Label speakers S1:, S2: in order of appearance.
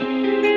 S1: Música